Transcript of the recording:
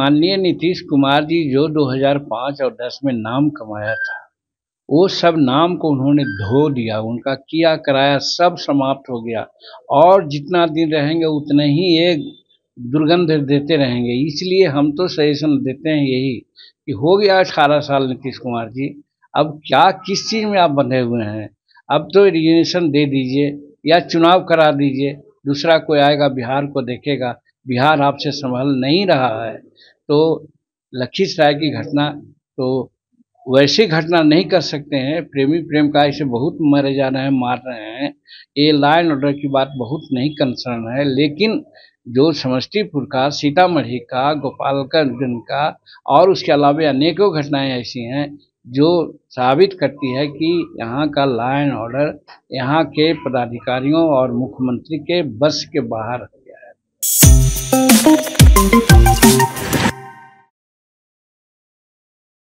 माननीय नीतीश कुमार जी जो 2005 और 10 में नाम कमाया था, वो सब नाम को उन्होंने धो दिया, उनका किया कराया, सब समाप्त हो गया। और जितना दिन रहेंगे, उतने ही ये दुर्गंध देते रहेंगे। इसलिए हम तो सजेशन देते हैं यही कि हो गया अठारह साल नीतीश कुमार जी, अब क्या, किस चीज़ में आप बंधे हुए हैं? अब तो रिजर्वेशन दे दीजिए या चुनाव करा दीजिए, दूसरा कोई आएगा, बिहार को देखेगा बिहार आपसे संभल नहीं रहा है तो लखीसराय की घटना तो वैसी घटना नहीं कर सकते हैं। प्रेमी प्रेम का इसे बहुत मरे जा रहे हैं, मार रहे हैं। ये लाइन ऑर्डर की बात बहुत नहीं कंसर्न है, लेकिन जो समस्तीपुर का, सीतामढ़ी का, गोपालगंज का, और उसके अलावा अनेकों घटनाएँ ऐसी हैं, जो साबित करती है कि यहाँ का लॉ एंड ऑर्डर यहाँ के पदाधिकारियों और मुख्यमंत्री के बस के बाहर हो गया है।